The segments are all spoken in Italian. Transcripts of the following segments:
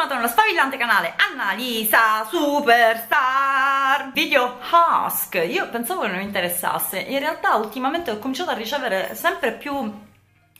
bentornato nello sfavillante canale Annalisa Superstar. Video Ask Io pensavo che non mi interessasse. In realtà ultimamente ho cominciato a ricevere sempre più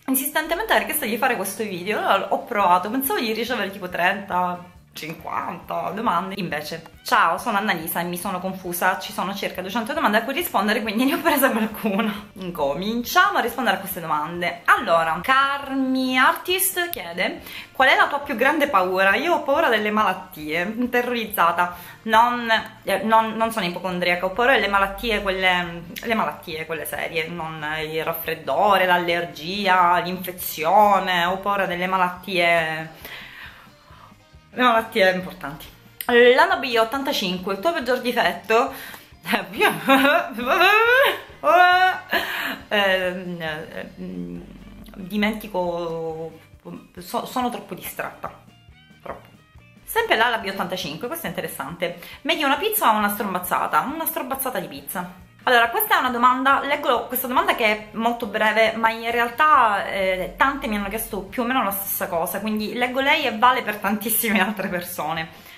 insistentemente la richiesta di fare questo video. Allora, Ho provato, pensavo di ricevere tipo 30 50 domande. Invece ciao sono Annalisa e mi sono confusa. Ci sono circa 200 domande a cui rispondere quindi ne ho presa qualcuna. Cominciamo a rispondere a queste domande. Allora Carmi Artist chiede qual è la tua più grande paura? Io ho paura delle malattie terrorizzata. Non, eh, non, non sono ipocondriaca ho paura delle malattie quelle, le malattie quelle serie. Non il raffreddore l'allergia l'infezione ho paura delle malattie le malattie importanti. L'anno B85, il tuo peggior difetto? Eh, dimentico so, sono troppo distratta. Troppo. Sempre l'ala B85 questo è interessante. Meglio una pizza o una strombazzata? una strombazzata di pizza allora, questa è una domanda, leggo questa domanda che è molto breve, ma in realtà eh, tante mi hanno chiesto più o meno la stessa cosa, quindi leggo lei e vale per tantissime altre persone.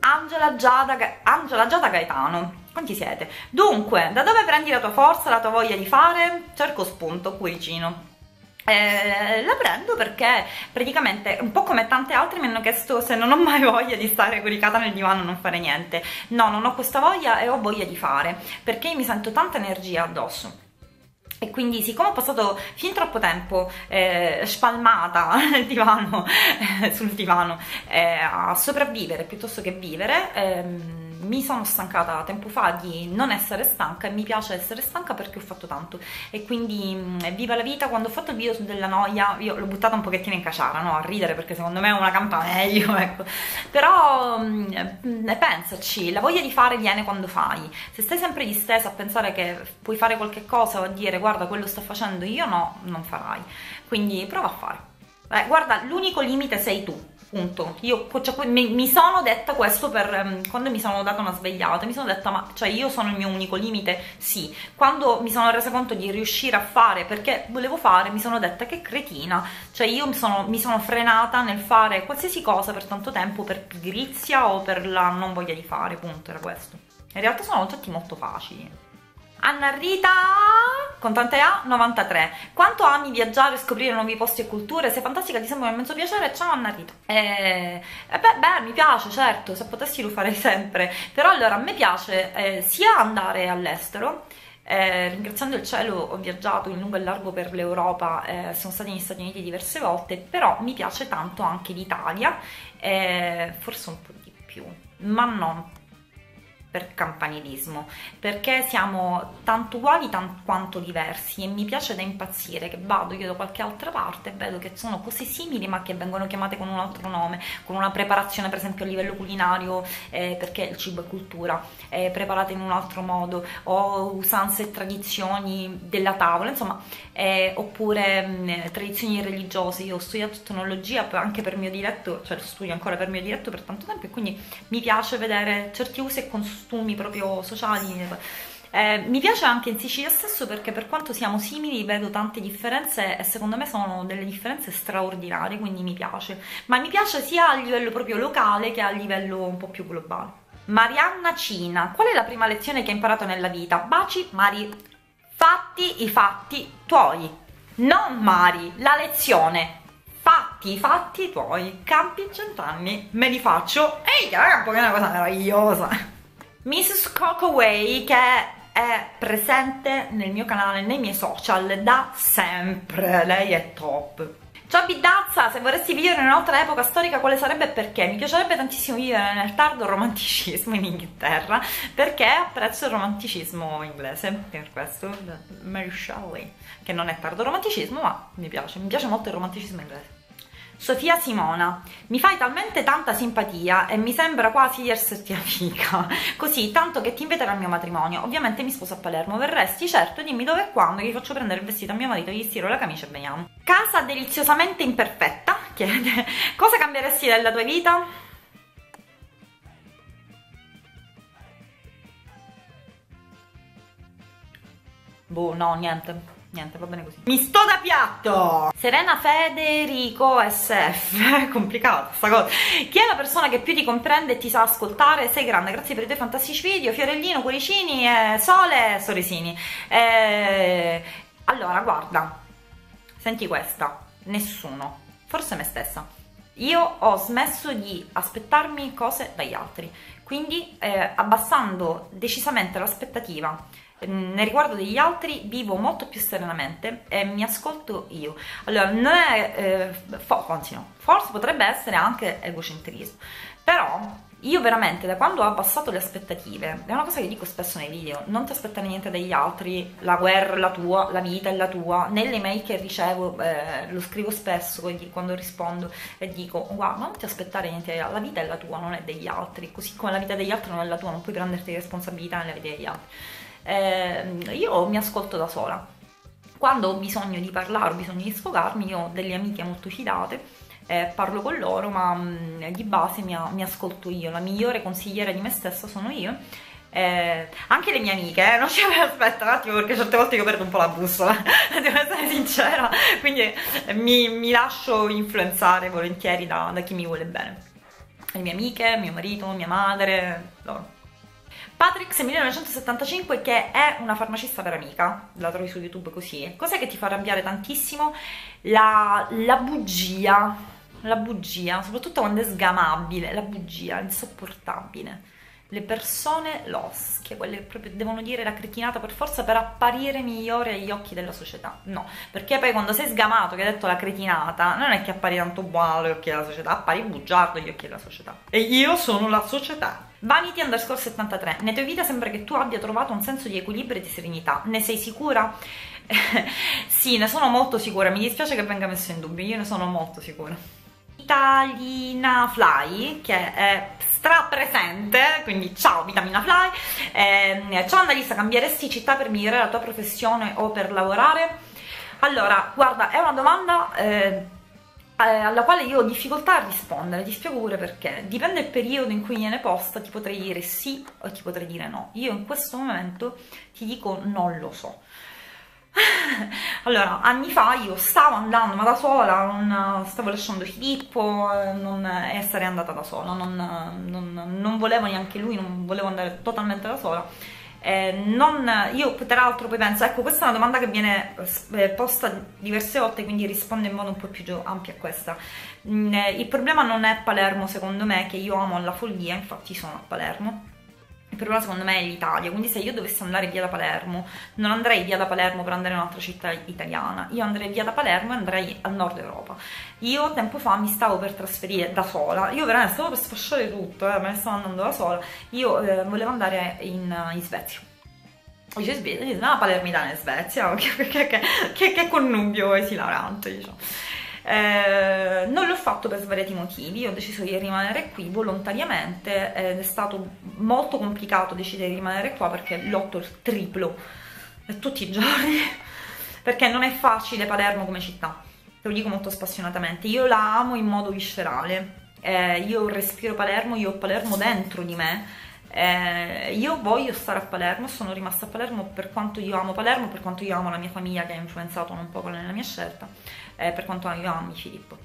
Angela Giada, Angela Giada Gaetano, quanti siete? Dunque, da dove prendi la tua forza, la tua voglia di fare? Cerco spunto, cuoricino. Eh, la prendo perché praticamente un po' come tante altre mi hanno chiesto se non ho mai voglia di stare coricata nel divano e non fare niente. No, non ho questa voglia e ho voglia di fare perché mi sento tanta energia addosso. E quindi siccome ho passato fin troppo tempo eh, spalmata nel divano, sul divano eh, a sopravvivere piuttosto che vivere ehm, mi sono stancata tempo fa di non essere stanca e mi piace essere stanca perché ho fatto tanto. E quindi mm, viva la vita. Quando ho fatto il video della noia io l'ho buttata un pochettino in caciara no? a ridere perché secondo me una campa meglio ecco. Però mh, mm, pensaci la voglia di fare viene quando fai. Se stai sempre distesa a pensare che puoi fare qualche cosa o a dire guarda quello sto facendo io no non farai. Quindi prova a fare. Eh, guarda l'unico limite sei tu punto. Io cioè, mi, mi, sono detta questo per um, quando mi sono data una svegliata mi sono detta ma cioè io sono il mio unico limite? Sì. Quando mi sono resa conto di riuscire a fare perché volevo fare mi sono detta che cretina. Cioè io mi sono, mi sono frenata nel fare qualsiasi cosa per tanto tempo per pigrizia o per la non voglia di fare punto era questo. In realtà sono concetti molto facili Anna Rita con tante A 93 quanto ami viaggiare scoprire nuovi posti e culture? Sei fantastica ti sembra un immenso piacere? Ciao Anna Rita. Eh, eh beh, beh, mi piace certo se potessi lo farei sempre. Però allora a me piace eh, sia andare all'estero eh, ringraziando il cielo ho viaggiato in lungo e largo per l'Europa, eh, sono stata negli Stati Uniti diverse volte, però mi piace tanto anche l'Italia, eh, forse un po' di più, ma non per campanilismo perché siamo tanto uguali tanto quanto diversi e mi piace da impazzire che vado io da qualche altra parte e vedo che sono così simili ma che vengono chiamate con un altro nome con una preparazione per esempio a livello culinario eh, perché il cibo è cultura è preparata in un altro modo o usanze e tradizioni della tavola insomma eh, oppure mh, tradizioni religiose. Io ho studiato etnologia anche per mio diretto cioè studio ancora per mio diretto per tanto tempo e quindi mi piace vedere certi usi e consumi costumi proprio sociali. Eh, mi piace anche in Sicilia stesso perché per quanto siamo simili vedo tante differenze e secondo me sono delle differenze straordinarie, quindi mi piace. Ma mi piace sia a livello proprio locale che a livello un po' più globale. Marianna Cina, qual è la prima lezione che hai imparato nella vita? Baci, Mari. Fatti i fatti tuoi. Non Mari, la lezione fatti i fatti tuoi, campi cent'anni, me li faccio e i campo che è una cosa meravigliosa. Mrs. Cockaway che è presente nel mio canale, nei miei social da sempre, lei è top. Ciao Bidazza, se vorresti vivere in un'altra epoca storica quale sarebbe e perché? Mi piacerebbe tantissimo vivere nel tardo romanticismo in Inghilterra perché apprezzo il romanticismo inglese, per questo Mary Shelley, che non è tardo romanticismo ma mi piace, mi piace molto il romanticismo inglese. Sofia Simona, mi fai talmente tanta simpatia e mi sembra quasi di esserti amica, così tanto che ti inviterò al mio matrimonio. Ovviamente mi sposo a Palermo, verresti? Certo, dimmi dove e quando, gli faccio prendere il vestito a mio marito, gli stiro la camicia e veniamo. Casa deliziosamente imperfetta, chiede, cosa cambieresti della tua vita? Boh, no, niente niente, va bene così. Mi sto da piatto! Serena Federico SF, complicata sta cosa. Chi è la persona che più ti comprende e ti sa ascoltare? Sei grande, grazie per i tuoi fantastici video, fiorellino, cuoricini, eh, sole, sorrisini. Eh, allora, guarda, senti questa, nessuno, forse me stessa. Io ho smesso di aspettarmi cose dagli altri, quindi eh, abbassando decisamente l'aspettativa nel riguardo degli altri vivo molto più serenamente e mi ascolto io. Allora, non è, eh, fo- anzi no, forse potrebbe essere anche egocentrismo, però io veramente da quando ho abbassato le aspettative, è una cosa che dico spesso nei video, non ti aspettare niente dagli altri, la guerra è la tua, la vita è la tua, nelle email che ricevo eh, lo scrivo spesso quando rispondo e dico guarda non ti aspettare niente la vita è la tua, non è degli altri, così come la vita degli altri non è la tua, non puoi prenderti responsabilità nella vita degli altri eh, io mi ascolto da sola. Quando ho bisogno di parlare, ho bisogno di sfogarmi, io ho delle amiche molto fidate, eh, parlo con loro, ma mh, mm, di base mi, mi, ascolto io. La migliore consigliera di me stessa sono io. Eh, anche le mie amiche, eh, non ci aspetta un attimo perché certe volte io perdo un po' la bussola, devo essere sincera, quindi eh, mi, mi, lascio influenzare volentieri da, da chi mi vuole bene. Le mie amiche, mio marito, mia madre, loro. Patrix 1975 che è una farmacista per amica, la trovi su YouTube così. Cos'è che ti fa arrabbiare tantissimo? La, la bugia, la bugia, soprattutto quando è sgamabile, la bugia, insopportabile le persone losche, quelle che proprio devono dire la cretinata per forza per apparire migliore agli occhi della società. No, perché poi quando sei sgamato che hai detto la cretinata, non è che appari tanto buono agli occhi della società, appari bugiardo agli occhi della società. E io sono la società. Vanity underscore 73. Nei tuoi video sembra che tu abbia trovato un senso di equilibrio e di serenità. Ne sei sicura? sì, ne sono molto sicura. Mi dispiace che venga messo in dubbio, io ne sono molto sicura. Vitalina Fly, che è strapresente, quindi ciao Vitamina Fly, eh, ciao Annalisa, cambieresti città per migliorare la tua professione o per lavorare? Allora, guarda, è una domanda eh, alla quale io ho difficoltà a rispondere, ti spiego pure perché. Dipende dal periodo in cui viene posta, ti potrei dire sì o ti potrei dire no. Io in questo momento ti dico non lo so. allora, anni fa io stavo andando, ma da sola, non, stavo lasciando Filippo eh, non, e sarei andata da sola, non, non, non, volevo neanche lui, non volevo andare totalmente da sola. Eh, non, io peraltro poi penso, ecco questa è una domanda che viene eh, posta diverse volte, quindi rispondo in modo un po' più ampio a questa. Mm, eh, il problema non è Palermo secondo me, che io amo alla follia, infatti sono a Palermo il problema secondo me è l'Italia, quindi se io dovessi andare via da Palermo, non andrei via da Palermo per andare in un'altra città italiana, io andrei via da Palermo e andrei al nord Europa. Io tempo fa mi stavo per trasferire da sola, io veramente stavo per sfasciare tutto, eh, me ne stavo andando da sola, io eh, volevo andare in, in Svezia. Dice Svezia, dice, no, Palermitana in Svezia, che, che, che, che connubio esilarante, diciamo. Eh, non l'ho fatto per svariati motivi, ho deciso di rimanere qui volontariamente ed è stato molto complicato decidere di rimanere qua perché lotto il triplo tutti i giorni, perché non è facile Palermo come città, te lo dico molto spassionatamente, io la amo in modo viscerale, eh, io respiro Palermo, io ho Palermo dentro di me, eh, io voglio stare a Palermo, sono rimasta a Palermo per quanto io amo Palermo, per quanto io amo la mia famiglia che ha influenzato un po' nella mia scelta, eh, per quanto io amo Filippo.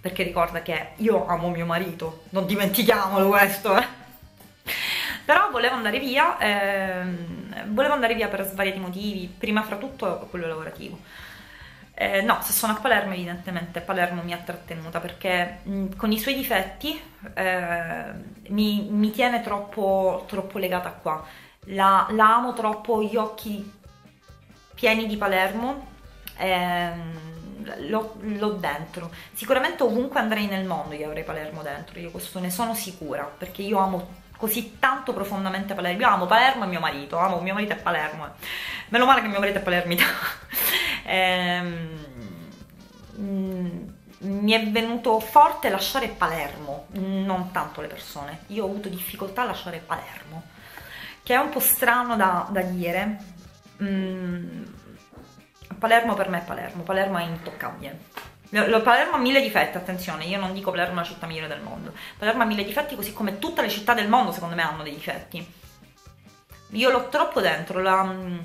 Perché ricorda che io amo mio marito, non dimentichiamolo questo, eh. Però volevo andare via, ehm, volevo andare via per svariati motivi, prima fra tutto quello lavorativo. Eh, no, se sono a Palermo evidentemente Palermo mi ha trattenuta perché mh, con i suoi difetti eh, mi, mi, tiene troppo, troppo legata qua. La, la, amo troppo, gli occhi pieni di Palermo, ehm, l'ho, dentro. Sicuramente ovunque andrei nel mondo io avrei Palermo dentro, io questo ne sono sicura perché io amo così tanto profondamente Palermo. Io amo Palermo e mio marito, amo mio marito e Palermo. Eh. Meno male che mio marito è palermitano. Ehm, mm, mi è venuto forte lasciare Palermo, non tanto le persone. Io ho avuto difficoltà a lasciare Palermo, che è un po' strano da, da dire. Mm, Palermo per me è Palermo, Palermo è intoccabile. Palermo ha mille difetti, attenzione, io non dico Palermo è la città migliore del mondo. Palermo ha mille difetti così come tutte le città del mondo secondo me hanno dei difetti. Io l'ho troppo dentro, la, mm,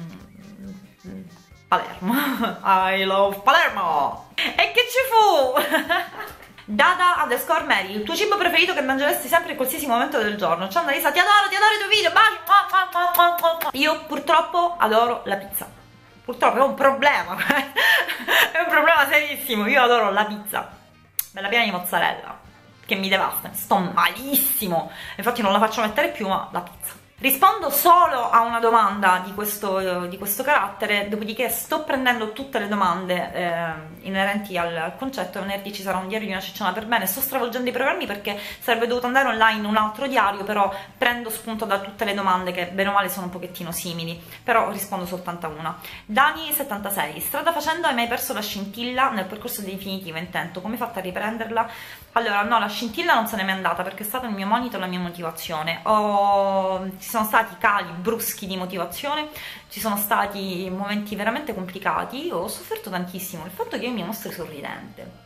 Palermo. I love Palermo! E che ci fu? Dada underscore Mary, il tuo cibo preferito che mangeresti sempre in qualsiasi momento del giorno. Ciao Annalisa, ti adoro, ti adoro i tuoi video, baci! Io purtroppo adoro la pizza. Purtroppo è un problema, è un problema serissimo. Io adoro la pizza, bella piena di mozzarella, che mi devasta, sto malissimo. Infatti non la faccio mettere più, ma la pizza. Rispondo solo a una domanda di questo, di questo carattere, dopodiché sto prendendo tutte le domande eh, inerenti al concetto. Venerdì ci sarà un diario di una cicciona per bene. Sto stravolgendo i programmi perché sarebbe dovuto andare online un altro diario, però prendo spunto da tutte le domande che bene o male sono un pochettino simili. Però rispondo soltanto a una. Dani76, strada facendo hai mai perso la scintilla nel percorso definitivo intento? Come hai fatto a riprenderla? Allora, no, la scintilla non se n'è mai andata perché è stato il mio monito e la mia motivazione. Ho sono stati cali bruschi di motivazione, ci sono stati momenti veramente complicati, ho sofferto tantissimo il fatto che io mi mostri sorridente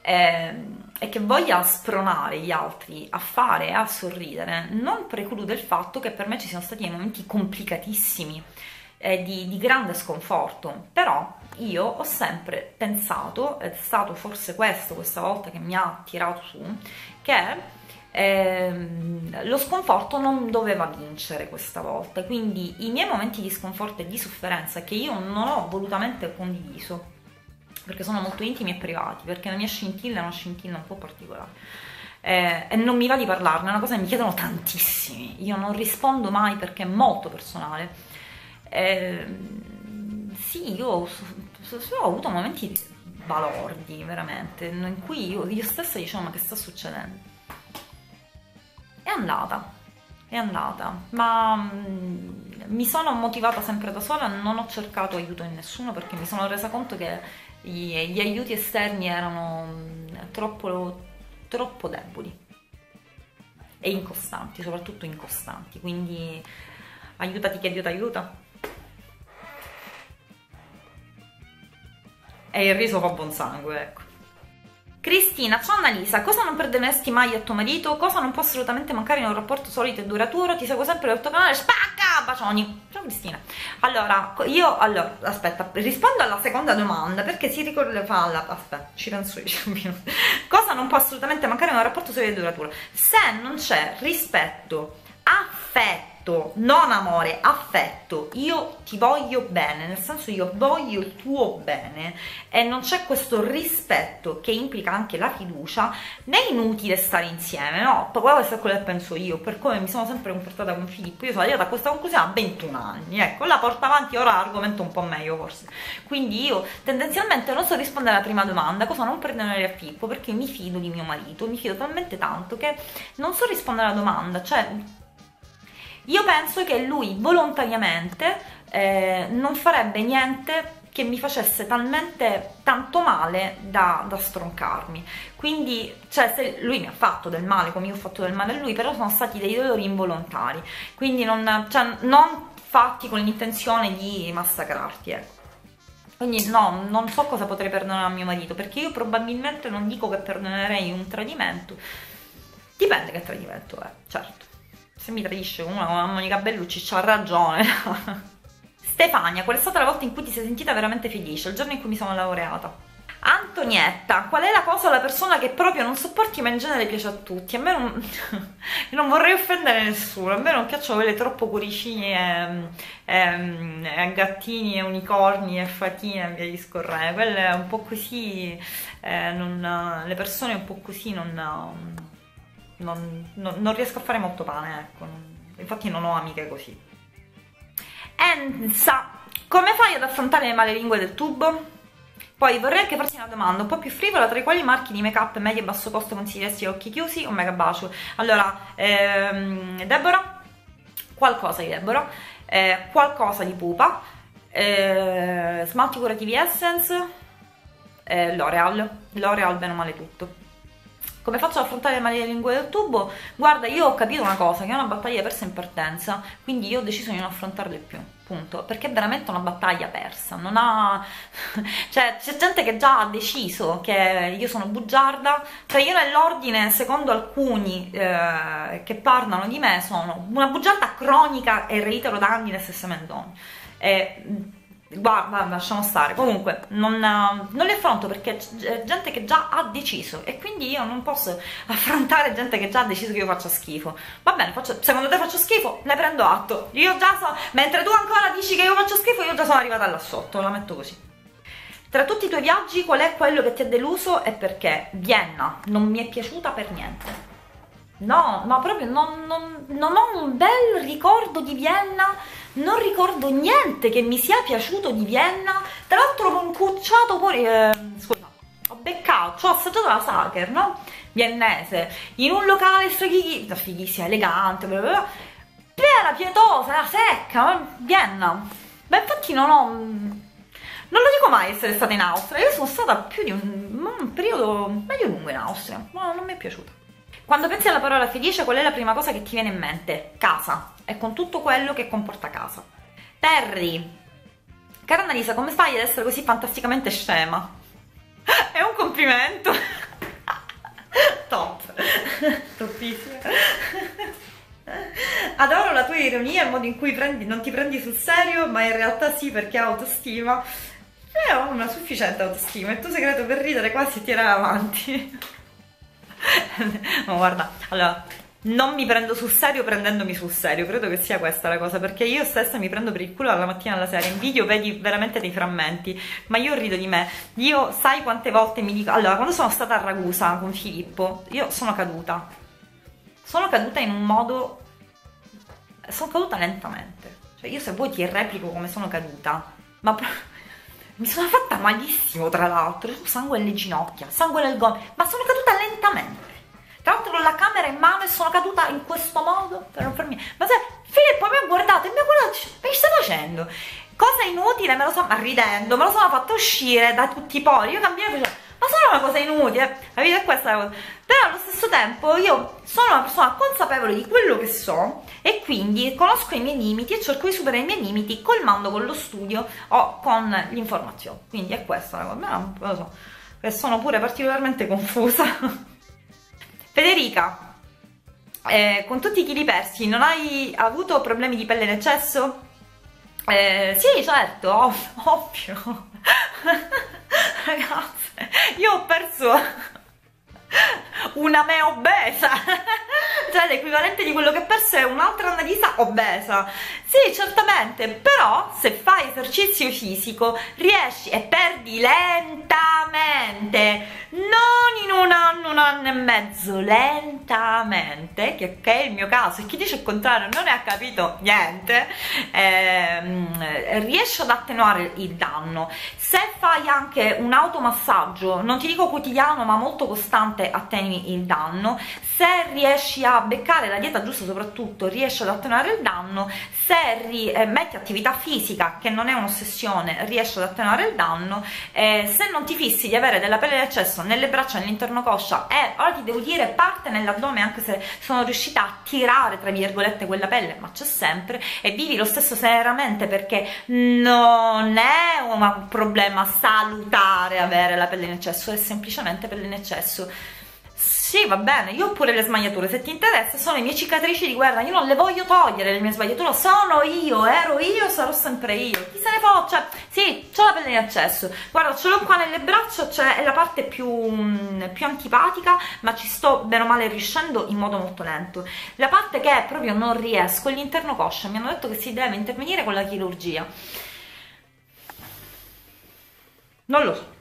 eh, e che voglia spronare gli altri a fare a sorridere non preclude il fatto che per me ci siano stati dei momenti complicatissimi eh, di, di grande sconforto, però io ho sempre pensato, ed è stato forse questo questa volta che mi ha tirato su, che ehm, lo sconforto non doveva vincere questa volta, quindi i miei momenti di sconforto e di sofferenza che io non ho volutamente condiviso, perché sono molto intimi e privati, perché la mia scintilla è una scintilla un po' particolare. Eh, e non mi va di parlarne, è una cosa che mi chiedono tantissimi, io non rispondo mai perché è molto personale. Eh, sì, io ho, avuto momenti balordi veramente, in cui io, io stessa dicevo ma che sta succedendo? è andata, è andata, ma mh, mi sono motivata sempre da sola, non ho cercato aiuto in nessuno perché mi sono resa conto che gli, gli aiuti esterni erano mh, troppo, troppo deboli e incostanti, soprattutto incostanti, quindi aiutati che Dio ti aiuta. E il riso fa buon sangue, ecco. Cristina, ciao Annalisa, cosa non perdoneresti mai a tuo marito? Cosa non può assolutamente mancare in un rapporto solido e duraturo? Ti seguo sempre dal tuo canale, spacca! Bacioni! Ciao Cristina. Allora, io, allora, aspetta, rispondo alla seconda domanda perché si ricorda, fa la, aspetta, ci penso io, cosa non può assolutamente mancare in un rapporto solido e duraturo? Se non c'è rispetto, affetto, affetto, non amore, affetto, io ti voglio bene, nel senso io voglio il tuo bene e non c'è questo rispetto che implica anche la fiducia, né è inutile stare insieme, no? Poi questo è quello che penso io, per come mi sono sempre comportata con Filippo, io sono arrivata a questa conclusione a 21 anni, ecco, la porta avanti ora l'argomento un po' meglio forse, quindi io tendenzialmente non so rispondere alla prima domanda, cosa non prendere a Filippo, perché mi fido di mio marito, mi fido talmente tanto che non so rispondere alla domanda, cioè io penso che lui volontariamente eh, non farebbe niente che mi facesse talmente tanto male da, da, stroncarmi. Quindi, cioè, se lui mi ha fatto del male come io ho fatto del male a lui, però sono stati dei dolori involontari. Quindi non, cioè, non fatti con l'intenzione di massacrarti, ecco. Quindi no, non so cosa potrei perdonare a mio marito, perché io probabilmente non dico che perdonerei un tradimento. Dipende che tradimento è, certo se mi tradisce una Monica Bellucci c'ha ragione Stefania, qual è stata la volta in cui ti sei sentita veramente felice? Il giorno in cui mi sono laureata Antonietta, qual è la cosa o la persona che proprio non sopporti ma in genere piace a tutti? A me non, non vorrei offendere nessuno, a me non piacciono quelle troppo cuoricini e, e, e, gattini e unicorni e fatine e via discorrendo, quelle un po' così, eh, non, le persone un po' così non non, non, non, riesco a fare molto pane, ecco. Infatti non ho amiche così. Enza, come fai ad affrontare le male lingue del tubo? Poi vorrei anche farti una domanda un po' più frivola, tra i quali marchi di make up medio e basso costo consiglieresti occhi chiusi o mega bacio? Allora, ehm, Deborah, qualcosa di Deborah, eh, qualcosa di Pupa, eh, smalti curativi Essence, eh, L'Oreal, L'Oreal bene o male tutto come faccio ad affrontare le malie lingue del tubo? Guarda, io ho capito una cosa, che è una battaglia persa in partenza, quindi io ho deciso di non affrontarle più, punto, perché è veramente una battaglia persa, non ha... cioè c'è gente che già ha deciso che io sono bugiarda, cioè io nell'ordine, secondo alcuni eh, che parlano di me, sono una bugiarda cronica e reitero da anni le stesse menzogne. E guarda, lasciamo stare, comunque non, non li affronto perché c'è gente che già ha deciso e quindi io non posso affrontare gente che già ha deciso che io faccia schifo. Va bene, faccio, secondo te faccio schifo? Ne prendo atto. Io già so, mentre tu ancora dici che io faccio schifo, io già sono arrivata là sotto, la metto così. Tra tutti i tuoi viaggi, qual è quello che ti ha deluso e perché? Vienna, non mi è piaciuta per niente. No, ma proprio non, non, non ho un bel ricordo di Vienna non ricordo niente che mi sia piaciuto di Vienna tra l'altro ho concucciato pure eh, scusa ho beccato ho assaggiato la Sacher no? viennese in un locale fighissimo fighissima elegante bla bla bla piena pietosa secca Vienna ma infatti non ho non lo dico mai essere stata in Austria io sono stata più di un, un periodo medio lungo in Austria ma non mi è piaciuta quando pensi alla parola felice, qual è la prima cosa che ti viene in mente? Casa, e con tutto quello che comporta casa. Terry, cara Annalisa, come fai ad essere così fantasticamente scema? È un complimento. Top. Topissimo. Adoro la tua ironia, il modo in cui prendi, non ti prendi sul serio, ma in realtà sì perché autostima. E ho una sufficiente autostima, il tuo segreto per ridere quasi tirare avanti. No, guarda, allora, non mi prendo sul serio prendendomi sul serio, credo che sia questa la cosa, perché io stessa mi prendo per il culo dalla mattina alla sera, in video vedi veramente dei frammenti, ma io rido di me, io sai quante volte mi dico, allora quando sono stata a Ragusa con Filippo, io sono caduta, sono caduta in un modo, sono caduta lentamente, cioè io se vuoi ti replico come sono caduta, ma mi sono fatta malissimo tra l'altro, sangue alle ginocchia, sangue nel gomito, ma sono caduta lentamente. Tra l'altro con la camera in mano e sono caduta in questo modo per non farmi... Ma se Filippo mi ha guardato e mi ha guardato, ma che stai facendo? Cosa inutile, me lo so, ma ridendo, me lo sono fatta uscire da tutti i pori, io cambiavo e facevo sono una cosa inutile, capite? È questa la cosa. Però allo stesso tempo io sono una persona consapevole di quello che so e quindi conosco i miei limiti e cerco di superare i miei limiti colmando con lo studio o con l'informazione. Quindi è questa la cosa, non lo so, e sono pure particolarmente confusa. Federica, eh, con tutti i chili persi non hai avuto problemi di pelle in eccesso? Eh, sì, certo, ov ovvio. Ragazze, io ho perso una me obesa. Cioè l'equivalente di quello che ho perso è un'altra Annalisa obesa sì certamente però se fai esercizio fisico riesci e perdi lentamente non in un anno un anno e mezzo lentamente che, è il mio caso. E chi dice il contrario non ne ha capito niente ehm, riesci ad attenuare il danno. Se fai anche un automassaggio non ti dico quotidiano ma molto costante attenui il danno. Se riesci a beccare la dieta giusta soprattutto riesci ad attenuare il danno. Se ri, eh, metti attività fisica che non è un'ossessione riesci ad attenuare il danno eh, se non ti fissi di avere della pelle d'eccesso nelle braccia nell'interno coscia e ora ti devo dire parte nell'addome anche se sono riuscita a tirare tra virgolette quella pelle ma c'è sempre e vivi lo stesso serenamente perché non è un problema salutare avere la pelle in eccesso è semplicemente pelle in eccesso sì, va bene, io ho pure le smagliature, se ti interessa sono le mie cicatrici di guerra, io non le voglio togliere le mie smagliature, sono io, ero io, sarò sempre io, chi se ne può, cioè, sì, ho la pelle in accesso, guarda, ce l'ho qua nelle braccia, cioè è la parte più, mm, più antipatica, ma ci sto bene o male riuscendo in modo molto lento. La parte che proprio non riesco è l'interno coscia, mi hanno detto che si deve intervenire con la chirurgia. Non lo so.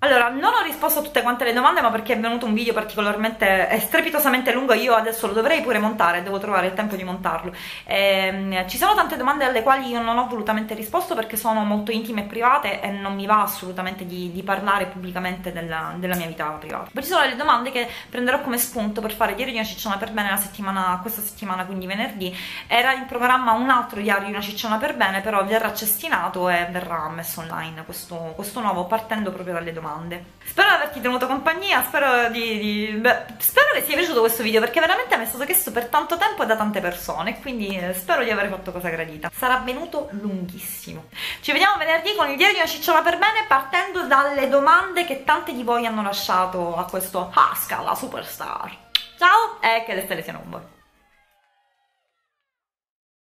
Allora, non ho risposto a tutte quante le domande, ma perché è venuto un video particolarmente, strepitosamente lungo, io adesso lo dovrei pure montare, devo trovare il tempo di montarlo. Eh, ci sono tante domande alle quali io non ho volutamente risposto perché sono molto intime e private e non mi va assolutamente di, di parlare pubblicamente della, della, mia vita privata. Poi ci sono le domande che prenderò come spunto per fare diario di una cicciona per bene settimana, questa settimana, quindi venerdì. Era in programma un altro diario di una cicciona per bene, però verrà cestinato e verrà messo online questo, questo nuovo partendo proprio dalle domande domande. Spero di averti tenuto compagnia, spero di, di beh, spero che sia piaciuto questo video perché veramente mi è stato chiesto per tanto tempo e da tante persone, quindi eh, spero di aver fatto cosa gradita. Sarà venuto lunghissimo. Ci vediamo venerdì con il diario di una cicciola per bene partendo dalle domande che tante di voi hanno lasciato a questo Haska, la superstar. Ciao e che le stelle siano con voi.